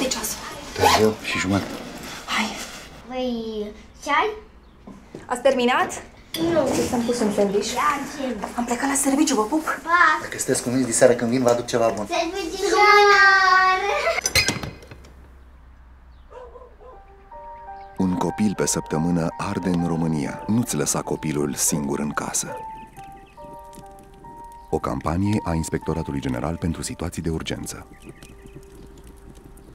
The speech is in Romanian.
Cât ceasul? Târziu și jumătate. Hai. Păi, ceai? Ați terminat? Nu. Ce să-mi pus un sandwich? Am plecat la serviciu, vă pup. Pa! Dacă sunteți convins de seară când vin, vă aduc ceva bun. Serviciu. Un copil pe săptămână arde în România. Nu-ți lăsa copilul singur în casă. O campanie a Inspectoratului General pentru Situații de Urgență.